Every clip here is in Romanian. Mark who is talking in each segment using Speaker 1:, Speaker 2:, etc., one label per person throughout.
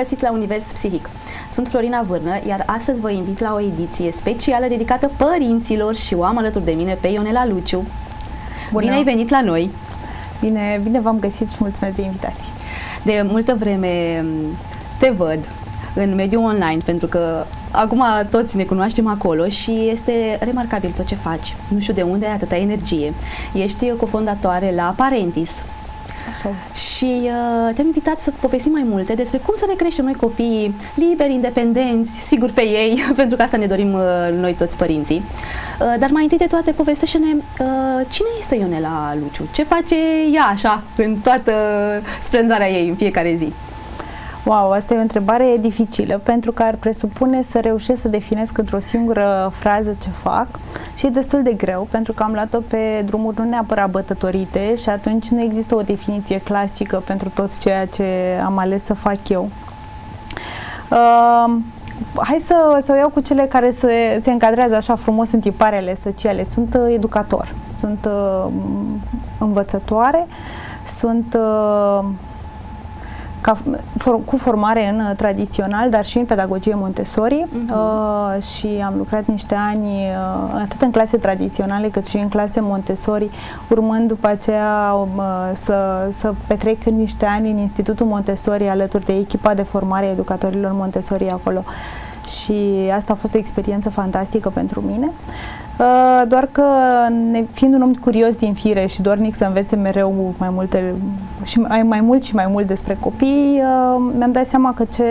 Speaker 1: Bun găsit la Univers Psihic! Sunt Florina Vârnă, iar astăzi vă invit la o ediție specială dedicată părinților și o am alături de mine pe Ionela Luciu. Bună. Bine ai venit la noi!
Speaker 2: Bine, bine v-am găsit și mulțumesc de invitație!
Speaker 1: De multă vreme te văd în mediul online, pentru că acum toți ne cunoaștem acolo și este remarcabil tot ce faci. Nu știu de unde ai atâta energie. Ești cofondatoare la Parentis, Așa. Și uh, te-am invitat să povestim mai multe despre cum să ne creștem noi copiii liberi, independenți, sigur pe ei, pentru că asta ne dorim uh, noi toți părinții. Uh, dar mai întâi de toate, povestește-ne uh, cine este Ionela Luciu? Ce face ea așa, în toată splendoarea ei în fiecare zi?
Speaker 2: Wow, asta e o întrebare dificilă pentru că ar presupune să reușesc să definesc într-o singură frază ce fac și e destul de greu pentru că am luat-o pe drumuri nu neapărat bătătorite și atunci nu există o definiție clasică pentru tot ceea ce am ales să fac eu. Uh, hai să, să o iau cu cele care se, se încadrează așa frumos în tiparele sociale. Sunt uh, educator, sunt uh, învățătoare, sunt uh, ca, for, cu formare în uh, tradițional, dar și în pedagogie Montessori uh-huh. uh, și am lucrat niște ani uh, atât în clase tradiționale cât și în clase Montessori, urmând după aceea uh, să, să petrec niște ani în Institutul Montessori alături de echipa de formare a educatorilor Montessori acolo. Și asta a fost o experiență fantastică pentru mine. Uh, doar că ne, fiind un om curios din fire și dornic să învețe mereu mai multe și mai, mai mult și mai mult despre copii, uh, mi-am dat seama că ce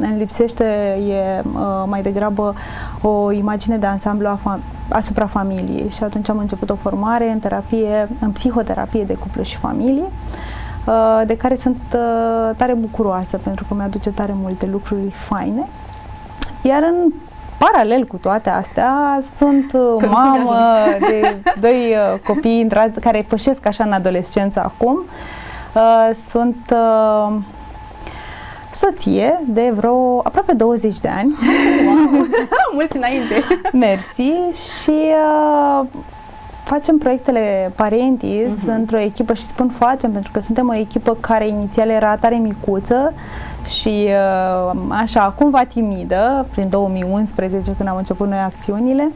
Speaker 2: îmi lipsește e uh, mai degrabă o imagine de ansamblu a fam- asupra familiei și atunci am început o formare în terapie, în psihoterapie de cuplu și familie de care sunt tare bucuroasă pentru că mi-aduce tare multe lucruri faine. Iar în paralel cu toate astea, sunt uh, Că mamă de doi uh, copii care pășesc așa în adolescență acum. Uh, sunt soție de vreo aproape 20 de ani.
Speaker 1: Wow. Mulți înainte!
Speaker 2: Mersi și facem proiectele Parentis uh-huh. într-o echipă și spun facem pentru că suntem o echipă care inițial era tare micuță și uh, așa, cumva timidă, prin 2011 când am început noi acțiunile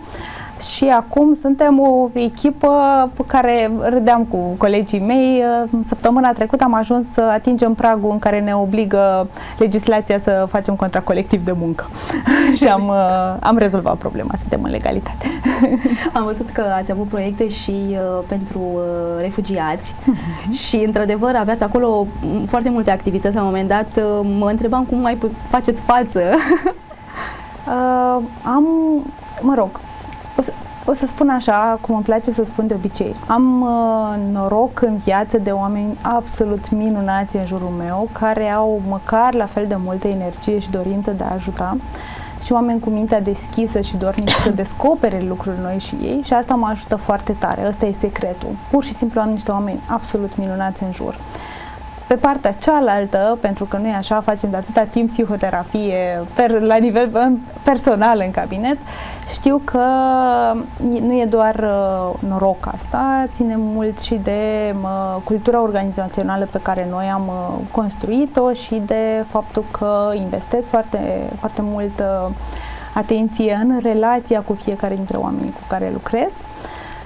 Speaker 2: și acum suntem o echipă pe care râdeam cu colegii mei. Săptămâna trecută am ajuns să atingem pragul în care ne obligă legislația să facem contract colectiv de muncă și am, uh, am rezolvat problema, suntem în legalitate.
Speaker 1: Am văzut că ați avut proiecte și uh, pentru uh, refugiați uh-huh. și într-adevăr aveați acolo foarte multe activități. La un moment dat uh, mă întrebam cum mai faceți față.
Speaker 2: uh, am, mă rog, o să, o să spun așa, cum îmi place să spun de obicei. Am uh, noroc în viață de oameni absolut minunați în jurul meu, care au măcar la fel de multă energie și dorință de a ajuta și oameni cu mintea deschisă și dornici să descopere lucruri noi și ei și asta mă ajută foarte tare. Ăsta e secretul. Pur și simplu am niște oameni absolut minunați în jur. Pe partea cealaltă, pentru că nu e așa, facem de atâta timp psihoterapie per, la nivel personal în cabinet, știu că nu e doar uh, noroc asta, ține mult și de uh, cultura organizațională pe care noi am uh, construit-o și de faptul că investesc foarte, foarte mult uh, atenție în relația cu fiecare dintre oamenii cu care lucrez.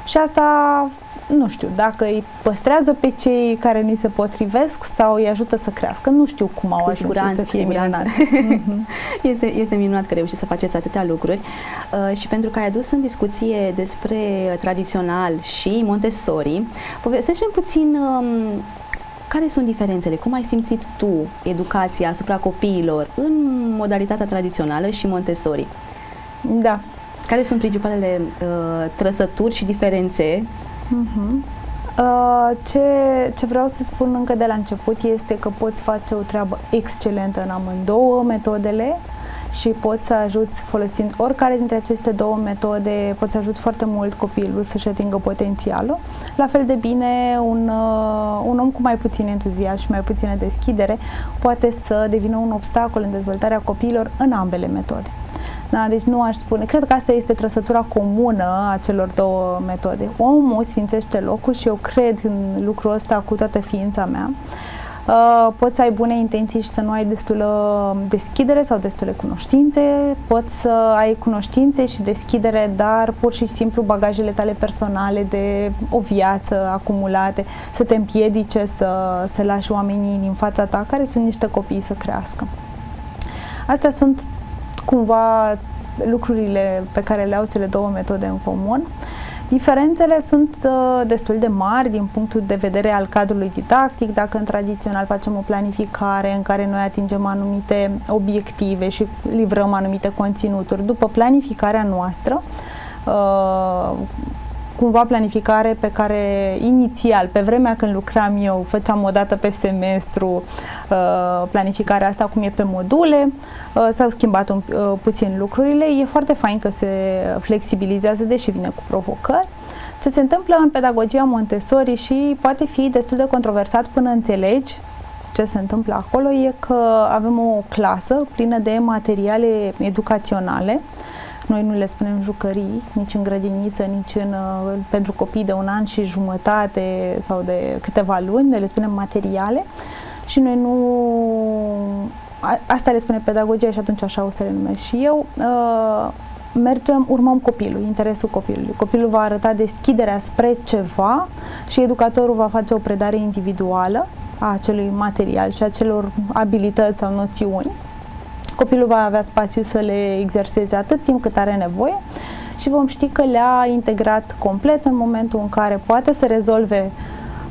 Speaker 2: Și asta nu știu, dacă îi păstrează pe cei care ni se potrivesc sau îi ajută să crească. Nu știu cum au ajuns să fie minunați.
Speaker 1: Mhm. este, este minunat că reușiți să faceți atâtea lucruri uh, și pentru că ai adus în discuție despre tradițional și Montessori, povestește puțin um, care sunt diferențele? Cum ai simțit tu educația asupra copiilor în modalitatea tradițională și Montessori?
Speaker 2: Da.
Speaker 1: Care sunt principalele uh, trăsături și diferențe
Speaker 2: Uh-huh. Uh, ce, ce vreau să spun încă de la început este că poți face o treabă excelentă în amândouă metodele și poți să ajuți folosind oricare dintre aceste două metode, poți să ajuți foarte mult copilul să-și atingă potențialul. La fel de bine, un, uh, un om cu mai puțin entuziasm și mai puțină deschidere poate să devină un obstacol în dezvoltarea copiilor în ambele metode. Da? Deci nu aș spune, cred că asta este trăsătura comună a celor două metode. Omul sfințește locul și eu cred în lucrul ăsta cu toată ființa mea. Uh, poți să ai bune intenții și să nu ai destulă deschidere sau destule cunoștințe, poți să ai cunoștințe și deschidere, dar pur și simplu bagajele tale personale de o viață acumulate să te împiedice să, să lași oamenii din fața ta care sunt niște copii să crească. Astea sunt cumva lucrurile pe care le au cele două metode în comun. Diferențele sunt uh, destul de mari din punctul de vedere al cadrului didactic, dacă în tradițional facem o planificare în care noi atingem anumite obiective și livrăm anumite conținuturi. După planificarea noastră, uh, cumva planificare pe care inițial, pe vremea când lucram eu, făceam o dată pe semestru uh, planificarea asta cum e pe module, uh, s-au schimbat un, uh, puțin lucrurile, e foarte fain că se flexibilizează, deși vine cu provocări. Ce se întâmplă în pedagogia Montessori și poate fi destul de controversat până înțelegi ce se întâmplă acolo e că avem o clasă plină de materiale educaționale noi nu le spunem jucării, nici în grădiniță, nici în, uh, pentru copii de un an și jumătate sau de câteva luni, noi le spunem materiale și noi nu... Asta le spune pedagogia și atunci așa o să le numesc și eu. Uh, mergem, urmăm copilul, interesul copilului. Copilul va arăta deschiderea spre ceva și educatorul va face o predare individuală a acelui material și a celor abilități sau noțiuni Copilul va avea spațiu să le exerseze atât timp cât are nevoie și vom ști că le-a integrat complet în momentul în care poate să rezolve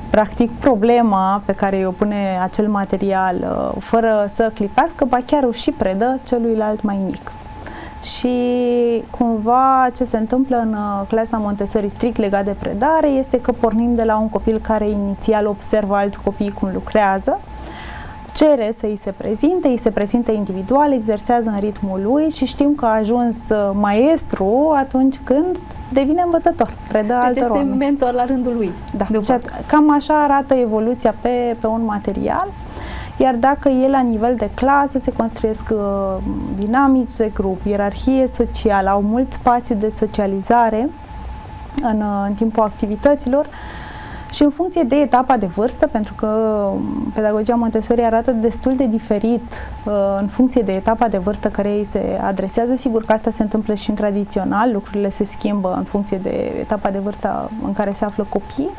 Speaker 2: practic problema pe care o pune acel material uh, fără să clipească, ba chiar o și predă celuilalt mai mic. Și cumva ce se întâmplă în uh, clasa Montessori strict legat de predare este că pornim de la un copil care inițial observă alți copii cum lucrează cere să îi se prezinte, îi se prezintă individual, exersează în ritmul lui și știm că a ajuns uh, maestru atunci când devine învățător, predă deci altor
Speaker 1: este
Speaker 2: oameni.
Speaker 1: mentor la rândul lui.
Speaker 2: Da, și cam așa arată evoluția pe, pe un material. Iar dacă e la nivel de clasă, se construiesc uh, dinamici de grup, ierarhie socială, au mult spațiu de socializare în, uh, în timpul activităților, uh, și în funcție de etapa de vârstă, pentru că um, pedagogia Montessori arată destul de diferit uh, în funcție de etapa de vârstă care ei se adresează, sigur că asta se întâmplă și în tradițional, lucrurile se schimbă în funcție de etapa de vârstă în care se află copiii.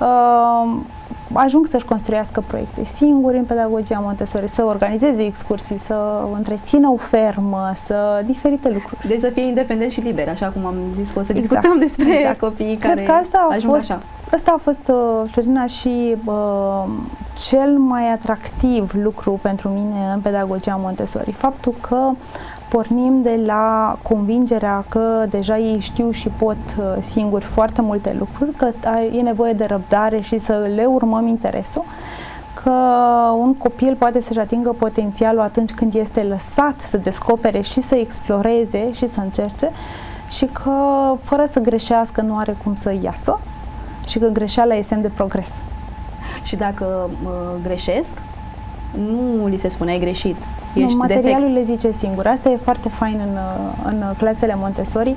Speaker 2: Uh, ajung să-și construiască proiecte singuri în pedagogia Montessori, să organizeze excursii, să întrețină o fermă, să diferite lucruri.
Speaker 1: Deci să fie independent și liber, așa cum am zis, o să exact. discutăm despre exact. copiii Cred care că asta a ajung
Speaker 2: fost,
Speaker 1: așa.
Speaker 2: Asta a fost, uh, Florina, și uh, cel mai atractiv lucru pentru mine în pedagogia Montessori. Faptul că pornim de la convingerea că deja ei știu și pot uh, singuri foarte multe lucruri, că e nevoie de răbdare și să le urmăm interesul, că un copil poate să-și atingă potențialul atunci când este lăsat să descopere și să exploreze și să încerce și că fără să greșească nu are cum să iasă și că greșeala este semn de progres.
Speaker 1: Și dacă uh, greșesc, nu li se spune ai greșit, ești
Speaker 2: nu, materialul defect. le zice singur. Asta e foarte fain în, în clasele Montessori.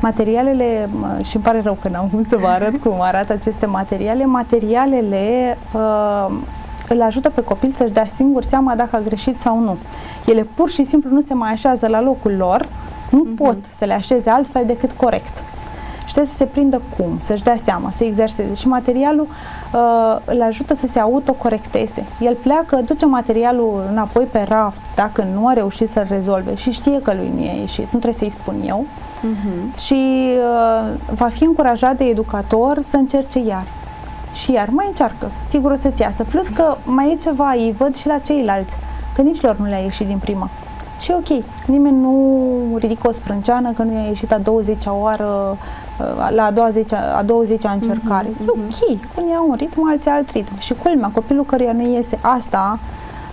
Speaker 2: Materialele, și îmi pare rău că n-am cum să vă arăt cum arată aceste materiale, materialele uh, îl ajută pe copil să-și dea singur seama dacă a greșit sau nu. Ele pur și simplu nu se mai așează la locul lor, nu uh-huh. pot să le așeze altfel decât corect și trebuie să se prindă cum, să-și dea seama, să exerseze. Și materialul uh, îl ajută să se autocorecteze. El pleacă, duce materialul înapoi pe raft dacă nu a reușit să-l rezolve și știe că lui nu i-a ieșit, nu trebuie să-i spun eu. Uh-huh. Și uh, va fi încurajat de educator să încerce iar. Și iar mai încearcă, sigur o să-ți iasă. Plus că mai e ceva, îi văd și la ceilalți, că nici lor nu le-a ieșit din prima. Și ok, nimeni nu ridică o sprânceană că nu i-a ieșit a 20-a oară la a 20 a 20 a încercare. Uh-huh, uh-huh. E ok, când ia un ritm, alții alt ritm. Și culmea, copilul căruia nu iese asta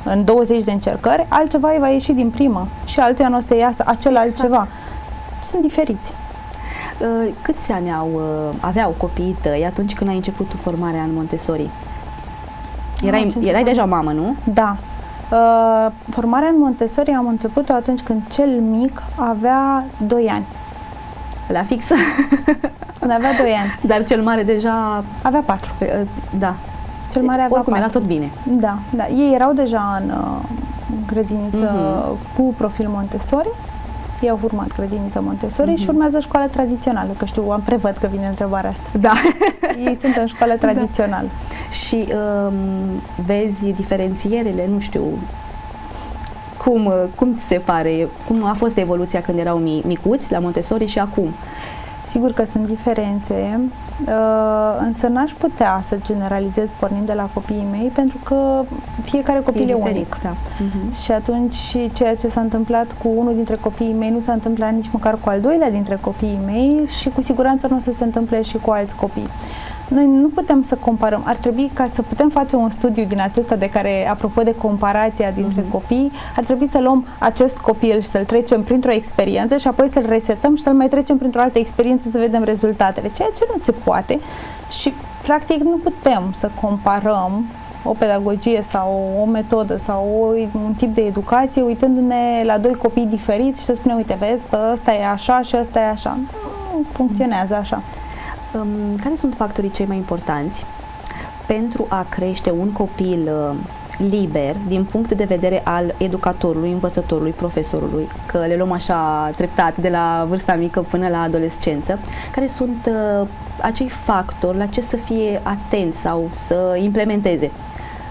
Speaker 2: în 20 de încercări, altceva îi va ieși din primă și altuia nu o să iasă acel exact. altceva. Sunt diferiți.
Speaker 1: Uh, câți ani au, uh, aveau copiii tăi atunci când ai început tu formarea în Montessori? Erai, erai deja mamă, nu?
Speaker 2: Da. Uh, formarea în Montessori am început atunci când cel mic avea 2 ani.
Speaker 1: La fix.
Speaker 2: Când avea 2 ani.
Speaker 1: Dar cel mare deja...
Speaker 2: Avea 4.
Speaker 1: Ă, da.
Speaker 2: Cel mare avea
Speaker 1: Oricum era
Speaker 2: patru.
Speaker 1: tot bine.
Speaker 2: Da, da. Ei erau deja în, uh, în grădiniță
Speaker 1: Mhm.
Speaker 2: cu profil Montessori. Ei au urmat grădinița Montessori și
Speaker 1: Mhm.
Speaker 2: urmează școala tradițională, că știu, am prevăd că vine întrebarea asta.
Speaker 1: Da.
Speaker 2: Ei sunt în școală tradițională.
Speaker 1: și um, vezi diferențierile, nu știu, cum, uh, cum ți se pare, cum a fost evoluția când erau mi- micuți la Montessori și acum?
Speaker 2: Sigur că sunt diferențe, uh, însă n-aș putea să generalizez pornind de la copiii mei, pentru că fiecare copil e,
Speaker 1: diferit,
Speaker 2: unic.
Speaker 1: Da. Mhm.
Speaker 2: Și atunci și ceea ce s-a întâmplat cu unul dintre copiii mei nu s-a întâmplat nici măcar cu al doilea dintre copiii mei și cu siguranță nu o să se întâmple și cu alți copii. Noi nu putem să comparăm. Ar trebui ca să putem face un studiu din acesta de care, apropo de comparația dintre
Speaker 1: Mhm.
Speaker 2: copii, ar trebui să luăm acest copil și să-l trecem printr-o experiență și apoi să-l resetăm și să-l mai trecem printr-o altă experiență să vedem rezultatele, ceea ce nu se poate și practic nu putem să comparăm o pedagogie sau o metodă sau o, un tip de educație uitându-ne la doi copii diferiți și să spunem, uite, vezi, că ăsta e așa și ăsta e așa. Nu funcționează așa.
Speaker 1: Um, care sunt factorii cei mai importanți pentru a crește un copil uh, liber din punct de vedere al educatorului, învățătorului, profesorului, că le luăm așa treptat de la vârsta mică până la adolescență, care sunt uh, acei factori la ce să fie atent sau să implementeze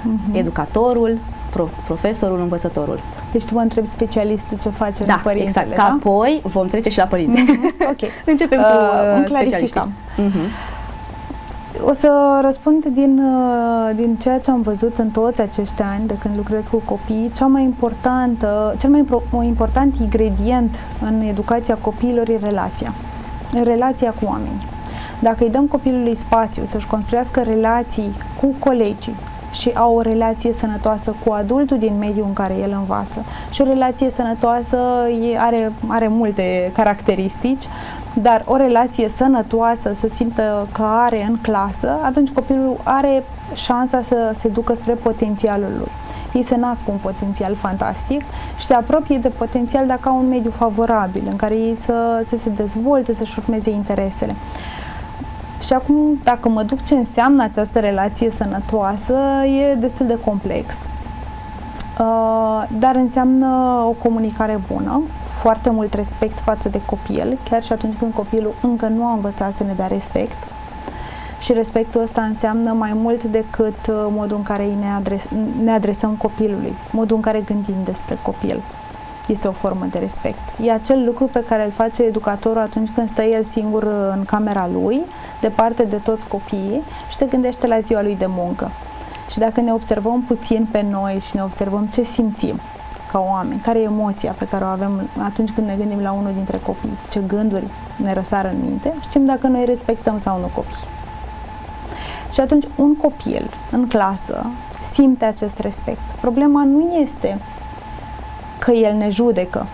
Speaker 2: Mhm.
Speaker 1: educatorul, pro- profesorul, învățătorul.
Speaker 2: Deci tu mă întrebi specialistul ce face
Speaker 1: Da,
Speaker 2: nu părintele,
Speaker 1: exact. Că
Speaker 2: da?
Speaker 1: apoi vom trece și la părinte.
Speaker 2: Ok.
Speaker 1: Începem cu
Speaker 2: Uh, îmi
Speaker 1: uh, specialiștii.
Speaker 2: Clarificăm.
Speaker 1: Mhm.
Speaker 2: O să răspund din, uh, din ceea ce am văzut în toți acești ani de când lucrez cu copii. Cea mai importantă, cel mai impro- important ingredient în educația copiilor e relația. Relația cu oamenii. Dacă îi dăm copilului spațiu să-și construiască relații cu colegii și au o relație sănătoasă cu adultul din mediul în care el învață și o relație sănătoasă e, are, are multe caracteristici, dar o relație sănătoasă, să simtă că are în clasă, atunci copilul are șansa să se ducă spre potențialul lui. Ei se nasc cu un potențial fantastic și se apropie de potențial dacă au un mediu favorabil în care ei să, să se dezvolte, să-și urmeze interesele. Și acum, dacă mă duc ce înseamnă această relație sănătoasă, e destul de complex. Uh, dar înseamnă o comunicare bună, foarte mult respect față de copil, chiar și atunci când copilul încă nu a învățat să ne dea respect. Și respectul ăsta înseamnă mai mult decât uh, modul în care îi ne, adres- ne adresăm copilului, modul în care gândim despre copil. Este o formă de respect. E acel lucru pe care îl face educatorul atunci când stă el singur uh, în camera lui, departe de toți copiii și se gândește la ziua lui de muncă. Și dacă ne observăm puțin pe noi și ne observăm ce simțim ca oameni, care e emoția pe care o avem atunci când ne gândim la unul dintre copii, ce gânduri ne răsară în minte, știm dacă noi respectăm sau nu copii. Și atunci un copil în clasă simte acest respect. Problema nu este că el ne judecă,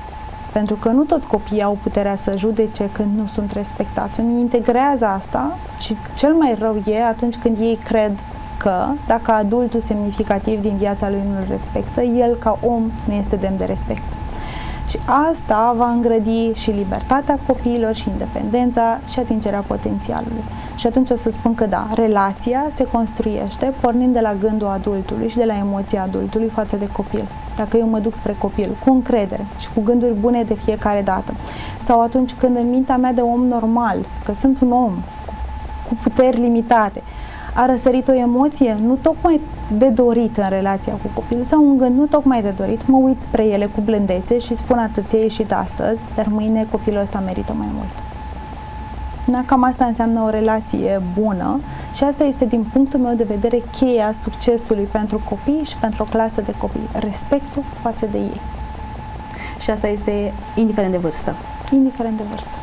Speaker 2: pentru că nu toți copiii au puterea să judece când nu sunt respectați. Unii integrează asta și cel mai rău e atunci când ei cred că dacă adultul semnificativ din viața lui nu îl respectă, el ca om nu este demn de respect. Și asta va îngrădi și libertatea copiilor și independența și atingerea potențialului. Și atunci o să spun că da, relația se construiește pornind de la gândul adultului și de la emoția adultului față de copil. Dacă eu mă duc spre copil cu încredere și cu gânduri bune de fiecare dată, sau atunci când în mintea mea de om normal, că sunt un om cu puteri limitate, a răsărit o emoție nu tocmai de dorit în relația cu copilul sau un gând nu tocmai de dorit, mă uit spre ele cu blândețe și spun atât ți-a ieșit astăzi, dar mâine copilul ăsta merită mai mult. Da, cam asta înseamnă o relație bună și asta este din punctul meu de vedere cheia succesului pentru copii și pentru o clasă de copii. Respectul față de ei,
Speaker 1: Și asta este indiferent de vârstă.
Speaker 2: indiferent de vârstă.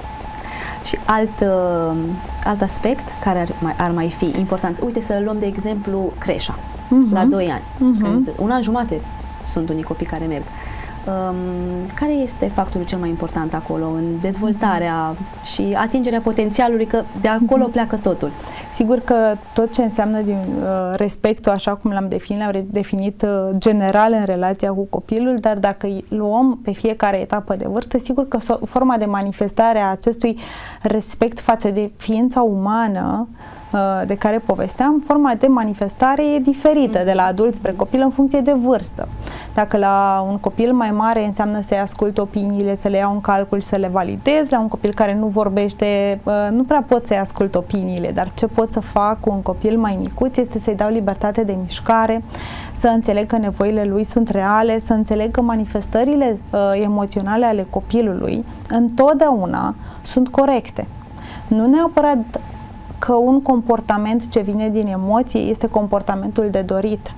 Speaker 1: Și alt, uh, alt aspect care ar mai, ar mai fi important, uite să luăm de exemplu creșa,
Speaker 2: Mhm.
Speaker 1: la 2 ani,
Speaker 2: Mhm.
Speaker 1: când un an jumate sunt unii copii care merg. Um, care este factorul cel mai important acolo în dezvoltarea și atingerea potențialului, că de acolo pleacă totul?
Speaker 2: Sigur că tot ce înseamnă din uh, respectul, așa cum l-am definit, l-am definit uh, general în relația cu copilul, dar dacă îi luăm pe fiecare etapă de vârstă, sigur că so- forma de manifestare a acestui respect față de ființa umană uh, de care povesteam, forma de manifestare e diferită de la adult spre copil în funcție de vârstă. Dacă la un copil mai mare înseamnă să-i ascult opiniile, să le iau în calcul, să le validez, la un copil care nu vorbește, uh, nu prea pot să-i ascult opiniile, dar ce pot să fac cu un copil mai micuț este să-i dau libertate de mișcare, să înțeleg că nevoile lui sunt reale, să înțeleg că manifestările uh, emoționale ale copilului întotdeauna sunt corecte. Nu neapărat că un comportament ce vine din emoție este comportamentul de dorit.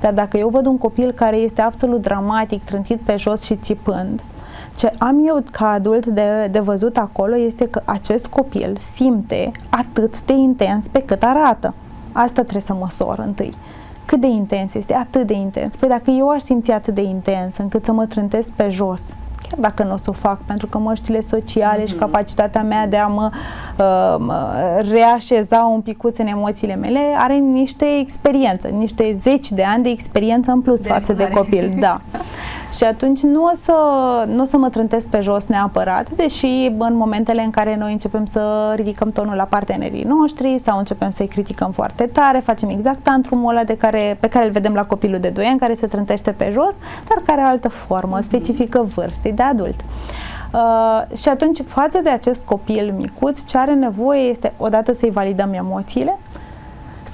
Speaker 2: Dar dacă eu văd un copil care este absolut dramatic, trântit pe jos și țipând, ce am eu ca adult de, de văzut acolo este că acest copil simte atât de intens pe cât arată. Asta trebuie să măsor întâi. Cât de intens este? Atât de intens. Păi dacă eu aș simți atât de intens încât să mă trântesc pe jos, chiar dacă nu o să o fac, pentru că măștile sociale mm-hmm. și capacitatea mea de a mă uh, reașeza un picuț în emoțiile mele are niște experiență, niște zeci de ani de experiență în plus de față de copil. Da. Și atunci nu o, să, nu o să mă trântesc pe jos neapărat, deși în momentele în care noi începem să ridicăm tonul la partenerii noștri sau începem să-i criticăm foarte tare, facem exact tantrumul ăla de care, pe care îl vedem la copilul de 2 ani, care se trântește pe jos, dar care are altă formă, mm-hmm. specifică vârstei de adult. Uh, și atunci, față de acest copil micuț, ce are nevoie este odată să-i validăm emoțiile,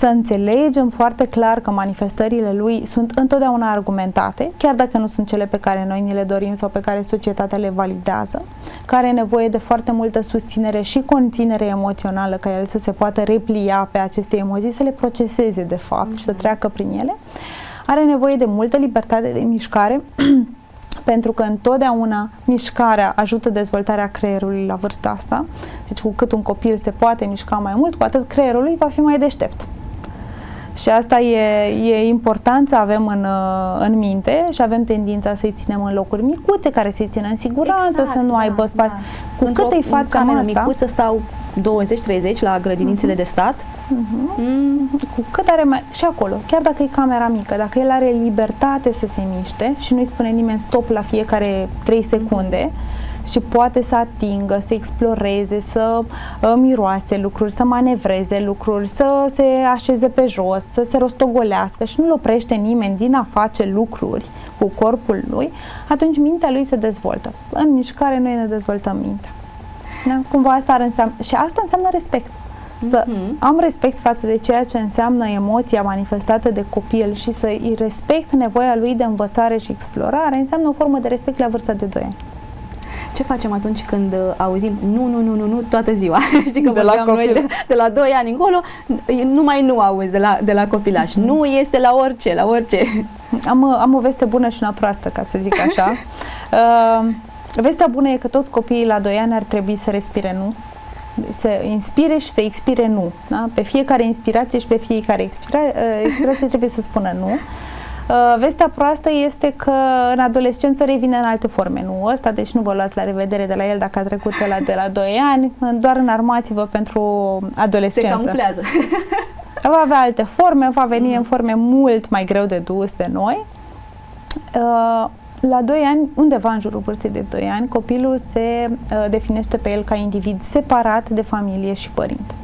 Speaker 2: să înțelegem foarte clar că manifestările lui sunt întotdeauna argumentate, chiar dacă nu sunt cele pe care noi ni le dorim sau pe care societatea le validează, care are nevoie de foarte multă susținere și conținere emoțională ca el să se poată replia pe aceste emoții, să le proceseze de fapt mm-hmm. și să mhm. treacă prin ele. Are nevoie de multă libertate de mișcare pentru că întotdeauna mișcarea ajută dezvoltarea creierului la vârsta asta. Deci cu cât un copil se poate mișca mai mult, cu atât creierul lui va fi mai deștept. Și asta e, e important să avem în, uh, în minte și avem tendința să-i ținem în locuri micuțe, care să-i țină în siguranță, exact, să nu da, aibă spațiu. Da. Cu cât îi facem asta...
Speaker 1: micuță stau 20-30 la grădinițele uh-huh. de stat.
Speaker 2: Uh-huh. Mm. Cu cât are mai... Și acolo, chiar dacă e camera mică, dacă el are libertate să se miște și nu-i spune nimeni stop la fiecare 3 secunde, uh-huh și poate să atingă, să exploreze, să uh, miroase lucruri, să manevreze lucruri, să se așeze pe jos, să se rostogolească și nu-l oprește nimeni din a face lucruri cu corpul lui, atunci mintea lui se dezvoltă. În mișcare noi ne dezvoltăm mintea. Da? Cumva asta ar înseamnă, și asta înseamnă respect. Să mm-hmm. am respect față de ceea ce înseamnă emoția manifestată de copil și să îi respect nevoia lui de învățare și explorare, înseamnă o formă de respect la vârsta de 2 ani.
Speaker 1: Ce facem atunci când uh, auzim nu, nu, nu, nu, nu toată ziua? Știi că de la noi de, de la 2 ani încolo, numai nu auzi de la, de la copilaș. Mm-hmm. Nu este la orice, la orice.
Speaker 2: Am, am o veste bună și una proastă, ca să zic așa. uh, vestea bună e că toți copiii la 2 ani ar trebui să respire nu să inspire și să expire nu. Da? Pe fiecare inspirație și pe fiecare expira, uh, expirație trebuie să spună nu. Uh, vestea proastă este că în adolescență revine în alte forme, nu ăsta, deci nu vă luați la revedere de la el dacă a trecut la de la 2 ani, doar înarmați-vă pentru adolescență.
Speaker 1: Se camuflează.
Speaker 2: Va avea alte forme, va veni mm. în forme mult mai greu de dus de noi. Uh, la 2 ani, undeva în jurul vârstei de 2 ani, copilul se uh, definește pe el ca individ separat de familie și părinte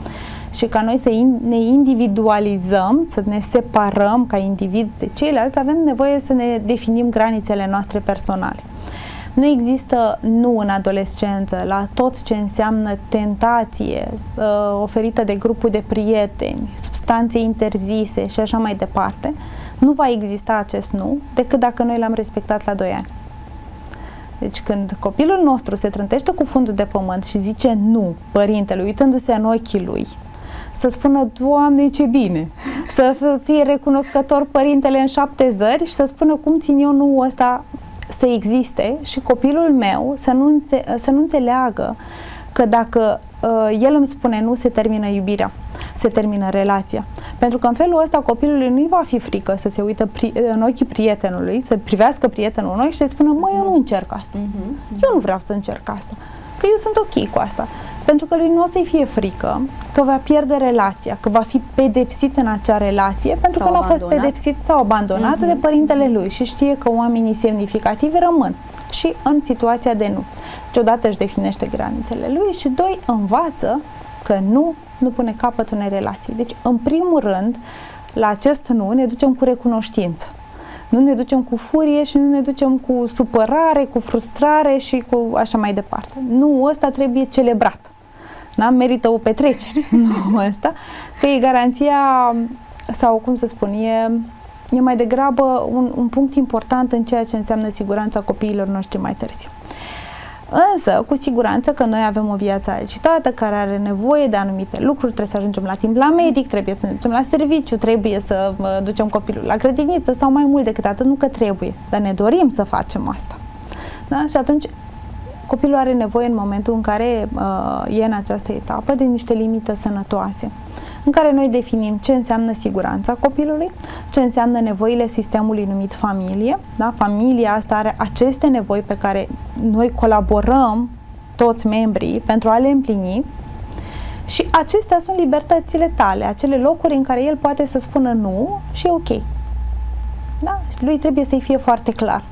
Speaker 2: și ca noi să ne individualizăm, să ne separăm ca individ de ceilalți, avem nevoie să ne definim granițele noastre personale. Nu există nu în adolescență la tot ce înseamnă tentație uh, oferită de grupul de prieteni, substanțe interzise și așa mai departe. Nu va exista acest nu decât dacă noi l-am respectat la 2 ani. Deci când copilul nostru se trântește cu fundul de pământ și zice nu părintelui, uitându-se în ochii lui, să spună, Doamne, ce bine! Să fie recunoscător părintele în șapte zări și să spună cum țin eu nu ăsta să existe și copilul meu să nu, înțe- să nu înțeleagă că dacă uh, el îmi spune nu, se termină iubirea, se termină relația. Pentru că în felul ăsta copilului nu va fi frică să se uită pri- în ochii prietenului, să privească prietenul noi și să spună, măi, eu nu încerc asta. Uh-huh. Eu nu vreau să încerc asta. Că eu sunt ok cu asta. Pentru că lui nu o să-i fie frică că va pierde relația, că va fi pedepsit în acea relație pentru
Speaker 1: Sau
Speaker 2: că nu a fost
Speaker 1: abandonat.
Speaker 2: pedepsit sau abandonat
Speaker 1: Mhm.
Speaker 2: de părintele lui și știe că oamenii semnificativi rămân și în situația de nu. Deci odată își definește granițele lui și doi, învață că nu, nu pune capăt unei relații. Deci, în primul rând, la acest nu ne ducem cu recunoștință. Nu ne ducem cu furie și nu ne ducem cu supărare, cu frustrare și cu așa mai departe. Nu, ăsta trebuie celebrat. Da? Merită o petrecere. nu ăsta. Că e garanția, sau cum să spun, e, e mai degrabă un, un punct important în ceea ce înseamnă siguranța copiilor noștri mai târziu. Însă, cu siguranță că noi avem o viață agitată care are nevoie de anumite lucruri, trebuie să ajungem la timp la medic, trebuie să mergem la serviciu, trebuie să uh, ducem copilul la grădiniță sau mai mult decât atât, nu că trebuie, dar ne dorim să facem asta. Da? Și atunci copilul are nevoie în momentul în care uh, e în această etapă de niște limite sănătoase în care noi definim ce înseamnă siguranța copilului, ce înseamnă nevoile sistemului numit familie. Da? Familia asta are aceste nevoi pe care noi colaborăm toți membrii pentru a le împlini și acestea sunt libertățile tale, acele locuri în care el poate să spună nu și e ok. Da? Și lui trebuie să-i fie foarte clar.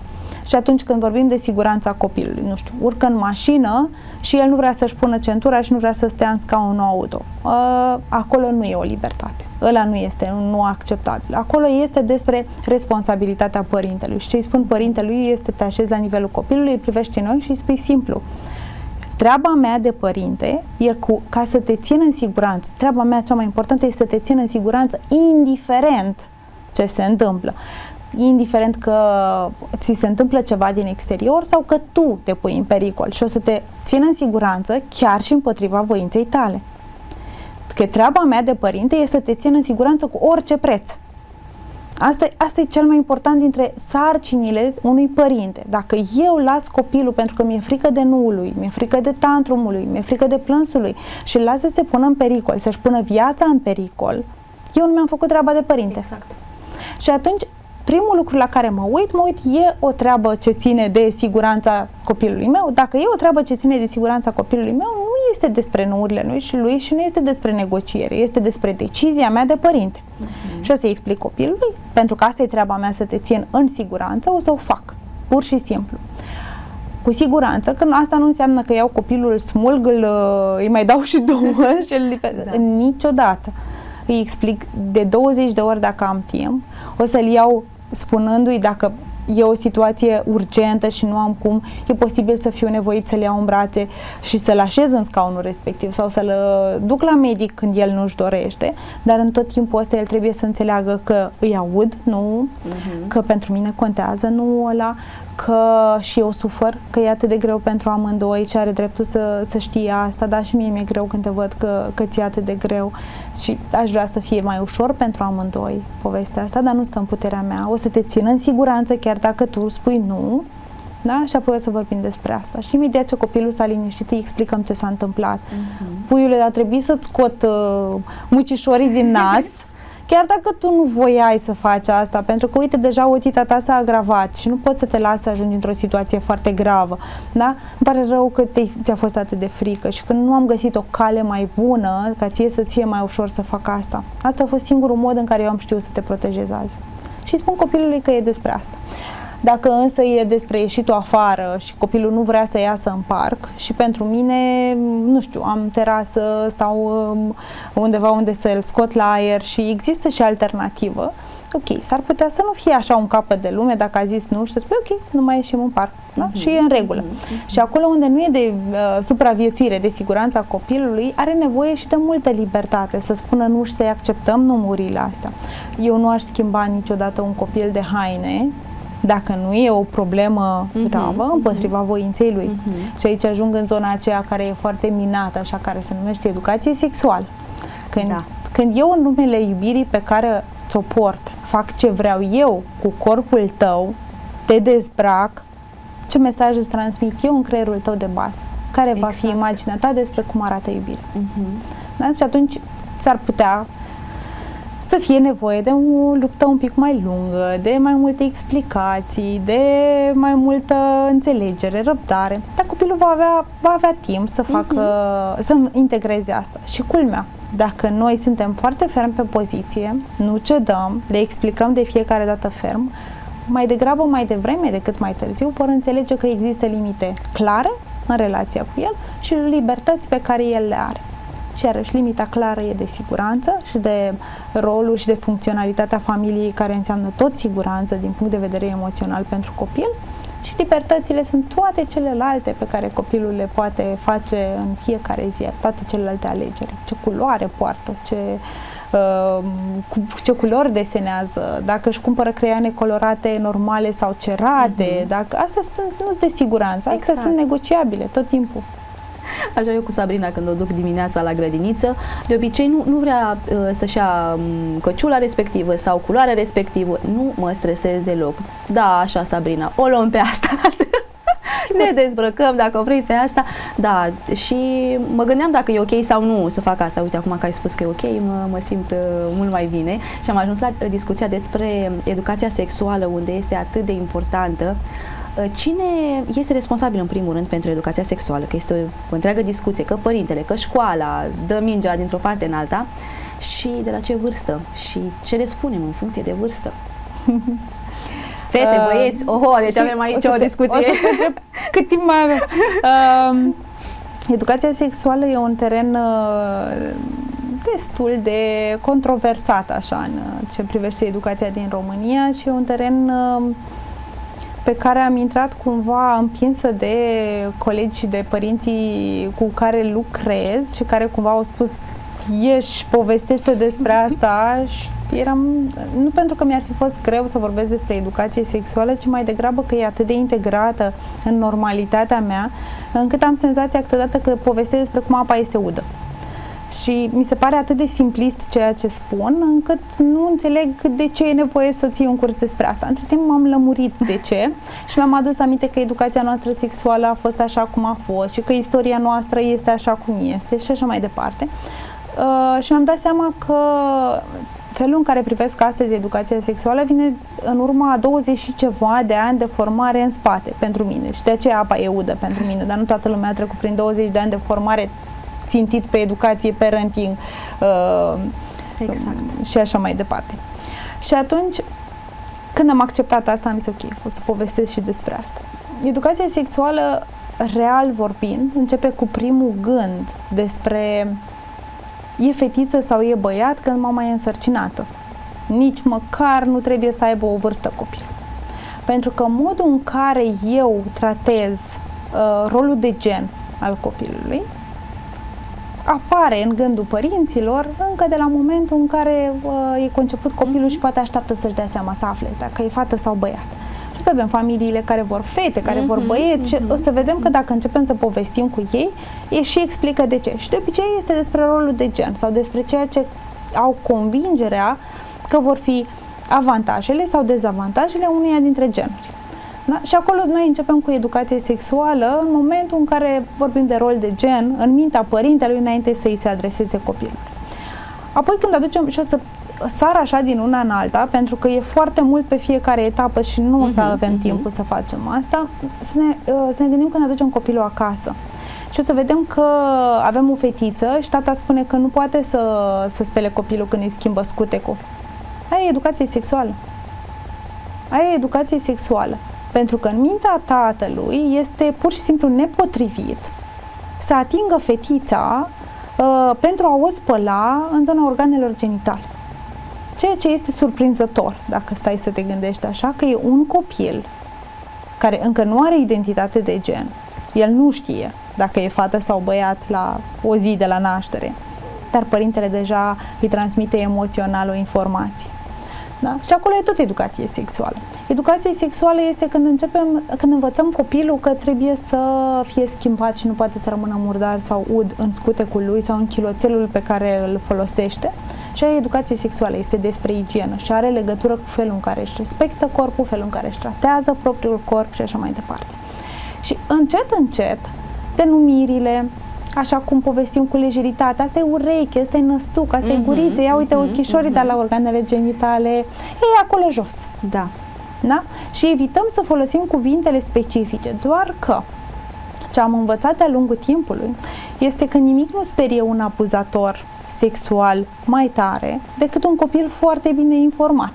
Speaker 2: Și atunci când vorbim de siguranța copilului, nu știu, urcă în mașină și el nu vrea să-și pună centura și nu vrea să stea în scaunul auto. Uh, acolo nu e o libertate. Ăla nu este un nu acceptabil. Acolo este despre responsabilitatea părintelui. Și ce îi spun părintelui este te așezi la nivelul copilului, îi privești în ochi și îi spui simplu. Treaba mea de părinte e cu, ca să te țin în siguranță. Treaba mea cea mai importantă este să te țin în siguranță, indiferent ce se întâmplă indiferent că ți se întâmplă ceva din exterior sau că tu te pui în pericol și o să te țin în siguranță chiar și împotriva voinței tale. Că treaba mea de părinte este să te țin în siguranță cu orice preț. Asta, asta e cel mai important dintre sarcinile unui părinte. Dacă eu las copilul pentru că mi-e frică de nuul lui, mi-e frică de tantrumul lui, mi-e frică de plânsul lui și îl las să se pună în pericol, să-și pună viața în pericol, eu nu mi-am făcut treaba de părinte.
Speaker 1: Exact.
Speaker 2: Și atunci primul lucru la care mă uit, mă uit, e o treabă ce ține de siguranța copilului meu. Dacă e o treabă ce ține de siguranța copilului meu, nu este despre nourile lui și lui și nu este despre negociere, este despre decizia mea de părinte. Uh-huh. Și o să-i explic copilului, pentru că asta e treaba mea să te țin în siguranță, o să o fac, pur și simplu. Cu siguranță că asta nu înseamnă că iau copilul, smulg, îl, îi mai dau și două și îl da. Niciodată. Îi explic de 20 de ori dacă am timp, o să-l iau spunându-i dacă e o situație urgentă și nu am cum, e posibil să fiu nevoit să-l iau în brațe și să-l așez în scaunul respectiv sau să-l duc la medic când el nu-și dorește, dar în tot timpul ăsta el trebuie să înțeleagă că îi aud, nu, uh-huh. că pentru mine contează, nu ăla, că și eu sufăr, că e atât de greu pentru amândoi și are dreptul să, să știe asta, dar și mie mi-e greu când te văd că, că ți-e atât de greu și aș vrea să fie mai ușor pentru amândoi povestea asta, dar nu stă în puterea mea. O să te țin în siguranță chiar dacă tu spui nu, da? Și apoi o să vorbim despre asta. Și imediat ce copilul s-a liniștit, îi explicăm ce s-a întâmplat. Uh-huh. Puiule, a trebuit să-ți scot uh, mucișorii din nas, chiar dacă tu nu voiai să faci asta, pentru că, uite, deja otita ta s-a agravat și nu poți să te lasi să ajungi într-o situație foarte gravă, da? Îmi pare rău că te, ți-a fost atât de frică și că nu am găsit o cale mai bună ca ție să ție mai ușor să fac asta. Asta a fost singurul mod în care eu am știut să te protejez azi. Și spun copilului că e despre asta. Dacă însă e despre ieșitul afară și copilul nu vrea să iasă în parc și pentru mine, nu știu, am terasă, stau um, undeva unde să-l scot la aer și există și alternativă, ok, s-ar putea să nu fie așa un capăt de lume dacă a zis nu și să spui ok, nu mai ieșim în parc, da? Uh-huh. și e în regulă. Uh-huh. Și acolo unde nu e de uh, supraviețuire, de siguranța copilului, are nevoie și de multă libertate să spună nu și să-i acceptăm numurile astea. Eu nu aș schimba niciodată un copil de haine dacă nu e o problemă uh-huh, gravă împotriva uh-huh. voinței lui. Uh-huh. Și aici ajung în zona aceea care e foarte minată, așa care se numește educație sexuală. Când, da. când eu în numele iubirii pe care ți-o port, fac ce vreau eu cu corpul tău, te dezbrac, ce mesaj îți transmit eu în creierul tău de bază? Care exact. va fi imaginea ta despre cum arată iubirea? Uh-huh. Da? Și atunci s-ar putea să fie nevoie de o luptă un pic mai lungă, de mai multe explicații, de mai multă înțelegere, răbdare. Dar copilul va avea, va avea timp să facă, uh-huh. să integreze asta. Și culmea, dacă noi suntem foarte ferm pe poziție, nu cedăm, le explicăm de fiecare dată ferm, mai degrabă mai devreme decât mai târziu vor înțelege că există limite clare în relația cu el și libertăți pe care el le are. Și iarăși limita clară e de siguranță și de rolul și de funcționalitatea familiei care înseamnă tot siguranță din punct de vedere emoțional pentru copil și libertățile sunt toate celelalte pe care copilul le poate face în fiecare zi, toate celelalte alegeri. Ce culoare poartă, ce, uh, ce culori desenează, dacă își cumpără creioane colorate normale sau cerate, mm-hmm. dacă astea sunt, nu sunt de siguranță, astea exact. sunt negociabile tot timpul.
Speaker 1: Așa eu cu Sabrina când o duc dimineața la grădiniță, de obicei nu, nu vrea uh, să-și ia um, căciula respectivă sau culoarea respectivă. Nu mă stresez deloc. Da, așa Sabrina, o luăm pe asta. ne dezbrăcăm dacă vrei pe asta. Da, și mă gândeam dacă e ok sau nu să fac asta. Uite, acum că ai spus că e ok, mă, mă simt uh, mult mai bine. Și am ajuns la uh, discuția despre educația sexuală, unde este atât de importantă. Uh, Uh, cine este responsabil în primul rând pentru educația sexuală? Că este o, o întreagă discuție, că părintele, că școala dă mingea dintr-o parte în alta și de la ce vârstă și ce le spunem în funcție de vârstă. Fete, uh, băieți, oho, deci avem aici o, o discuție. O să
Speaker 2: cât timp mai avem? Uh, educația sexuală e un teren uh, destul de controversat așa în ce privește educația din România și e un teren uh, pe care am intrat cumva împinsă de colegi și de părinții cu care lucrez și care cumva au spus ieși, povestește despre asta și eram, nu pentru că mi-ar fi fost greu să vorbesc despre educație sexuală, ci mai degrabă că e atât de integrată în normalitatea mea, încât am senzația câteodată că povestesc despre cum apa este udă. Și mi se pare atât de simplist ceea ce spun, încât nu înțeleg de ce e nevoie să ții un curs despre asta. Între timp m-am lămurit de ce și mi-am adus aminte că educația noastră sexuală a fost așa cum a fost și că istoria noastră este așa cum este și așa mai departe. Uh, și mi-am dat seama că felul în care privesc astăzi educația sexuală vine în urma a 20 și ceva de ani de formare în spate pentru mine și de aceea apa e udă pentru mine, dar nu toată lumea a trecut prin 20 de ani de formare țintit pe educație, parenting uh, exact. și așa mai departe. Și atunci, când am acceptat asta, am zis ok, o să povestesc și despre asta. Educația sexuală, real vorbind, începe cu primul gând despre e fetiță sau e băiat când mama e însărcinată. Nici măcar nu trebuie să aibă o vârstă copil. Pentru că modul în care eu tratez uh, rolul de gen al copilului apare în gândul părinților încă de la momentul în care uh, e conceput copilul și poate așteaptă să-și dea seama să afle dacă e fată sau băiat. Și să avem familiile care vor fete, care mm-hmm, vor mhm, băieți mm-hmm. și o să vedem că dacă începem să povestim cu ei, e și explică de ce. Și de obicei este despre rolul de gen sau despre ceea ce au convingerea că vor fi avantajele sau dezavantajele unuia dintre genuri. Da? Și acolo noi începem cu educație sexuală în momentul în care vorbim de rol de gen în mintea părintelui înainte să îi se adreseze copilul. Apoi când aducem și o să sar așa din una în alta, pentru că e foarte mult pe fiecare etapă și nu o să uh-huh, avem uh-huh. timpul să facem asta, să ne, uh, să ne gândim când aducem copilul acasă. Și o să vedem că avem o fetiță și tata spune că nu poate să, să spele copilul când îi schimbă scutecul. Aia e educație sexuală. Aia e educație sexuală. Pentru că în mintea tatălui este pur și simplu nepotrivit să atingă fetița uh, pentru a o spăla în zona organelor genitale. Ceea ce este surprinzător, dacă stai să te gândești așa, că e un copil care încă nu are identitate de gen. El nu știe dacă e fată sau băiat la o zi de la naștere, dar părintele deja îi transmite emoțional o informație. Da? Și acolo e tot educație sexuală. Educația sexuală este când începem, când învățăm copilul că trebuie să fie schimbat și nu poate să rămână murdar sau ud în scutecul lui sau în chiloțelul pe care îl folosește. Și aia educație sexuală este despre igienă și are legătură cu felul în care își respectă corpul, felul în care își tratează propriul corp și așa mai departe. Și încet, încet, denumirile, așa cum povestim cu lejeritate, asta e ureche, asta e năsuc, asta mm-hmm, e guriță, ia uite mm-hmm, ochișorii, mm-hmm. dar la organele genitale, e acolo jos.
Speaker 1: Da.
Speaker 2: Da? Și evităm să folosim cuvintele specifice, doar că ce am învățat de-a lungul timpului este că nimic nu sperie un abuzator sexual mai tare decât un copil foarte bine informat.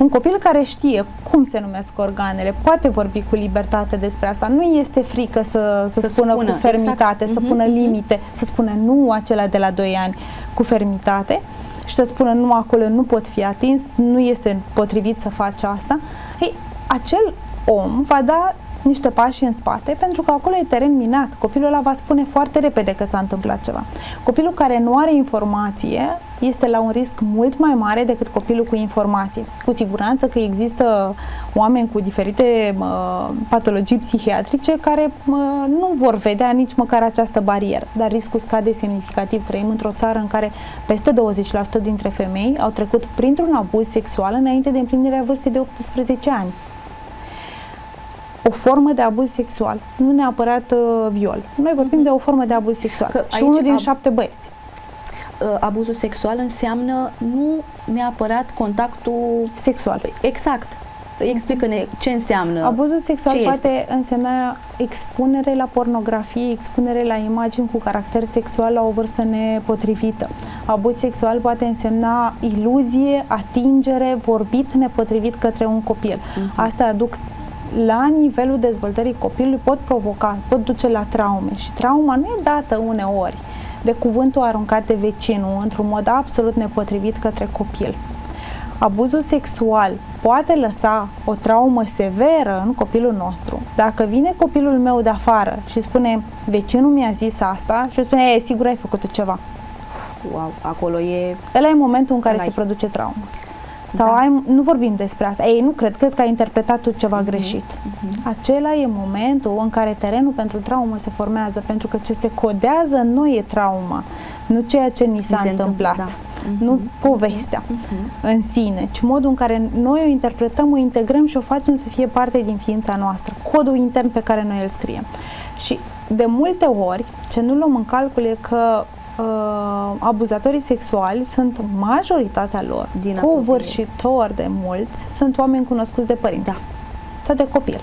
Speaker 2: Un copil care știe cum se numesc organele, poate vorbi cu libertate despre asta, nu este frică să, să, să spună, spună cu fermitate, exact. să uh-huh, pună mhm. limite, uh-huh. să spună nu acela de la 2 ani cu fermitate și să spună nu acolo nu pot fi atins, nu este potrivit să faci asta. Ei, acel om va da niște pași în spate, pentru că acolo e teren minat. Copilul ăla va spune foarte repede că s-a întâmplat ceva. Copilul care nu are informație este la un risc mult mai mare decât copilul cu informație. Cu siguranță că există oameni cu diferite uh, patologii psihiatrice care uh, nu vor vedea nici măcar această barieră, dar riscul scade semnificativ. Trăim într-o țară în care peste 20% dintre femei au trecut printr-un abuz sexual înainte de împlinirea vârstei de 18 ani o formă de abuz sexual, nu neapărat uh, viol. Noi vorbim uh-huh. de o formă de abuz sexual Că și unul din ab- șapte băieți.
Speaker 1: Uh, abuzul sexual înseamnă nu neapărat contactul
Speaker 2: sexual.
Speaker 1: Exact. Explică-ne ce înseamnă.
Speaker 2: Abuzul sexual
Speaker 1: ce
Speaker 2: poate este? însemna expunere la pornografie, expunere la imagini cu caracter sexual la o vârstă nepotrivită. Abuz sexual poate însemna iluzie, atingere, vorbit nepotrivit către un copil. Uh-huh. Asta aduc la nivelul dezvoltării copilului pot provoca, pot duce la traume și trauma nu e dată uneori de cuvântul aruncat de vecinul într-un mod absolut nepotrivit către copil. Abuzul sexual poate lăsa o traumă severă în copilul nostru. Dacă vine copilul meu de afară și spune vecinul mi-a zis asta și spune, e, sigur ai făcut ceva.
Speaker 1: Wow, acolo e...
Speaker 2: Ăla e momentul în care se produce traumă. Sau da. ai, nu vorbim despre asta. Ei, nu cred, cred că ai interpretat tu ceva uh-huh. greșit. Uh-huh. Acela e momentul în care terenul pentru traumă se formează, pentru că ce se codează nu e trauma, nu ceea ce ni s-a întâmplat. Da. Uh-huh. Nu povestea uh-huh. în sine, ci modul în care noi o interpretăm, o integrăm și o facem să fie parte din ființa noastră, codul intern pe care noi îl scriem. Și de multe ori, ce nu luăm în calcul e că uh, abuzatorii sexuali sunt majoritatea lor, Din covârșitori de mulți, sunt oameni cunoscuți de părinți
Speaker 1: da.
Speaker 2: sau de copil.